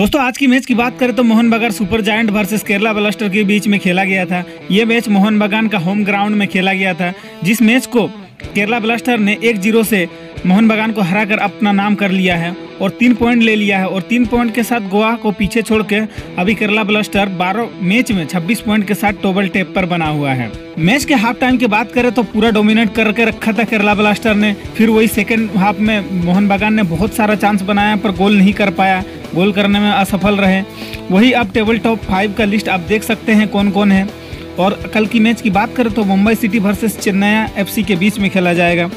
दोस्तों, आज की मैच की बात करें तो Mohun Bagan super giant versus Kerala Blaster के बीच में खेला गया था। ये मैच मोहन बगान का होम ग्राउंड में खेला गया था, जिस मैच को केरला ब्लास्टर ने एक ज़ीरो से मोहन बगान को हराकर अपना नाम कर लिया है और तीन पॉइंट ले लिया है और तीन पॉइंट के साथ गोवा को पीछे छोड़ के अभी केरला ब्लास्टर 12 मैच में 26 पॉइंट के साथ टोबल टेप पर बना हुआ है। मैच के हाफ़ टाइम की बात करें तो पूरा डोमिनेट करके रखा था केरला ब्लास्टर ने, फिर वही सेकेंड हाफ़ में मोहन बगान ने बहुत सारा चांस बनाया पर गोल नहीं कर पाया। गोल करने में असफल रहे। वही अब टेबल टॉप फाइव का लिस्ट आप देख सकते हैं कौन कौन है। और कल की मैच की बात करें तो Mumbai city versus Chennai FC के बीच में खेला जाएगा।